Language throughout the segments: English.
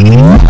Mm-hmm.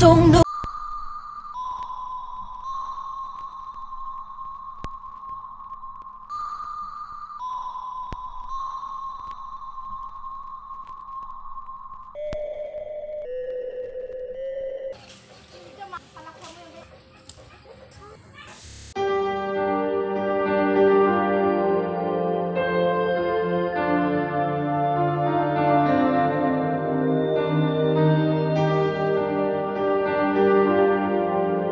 动动。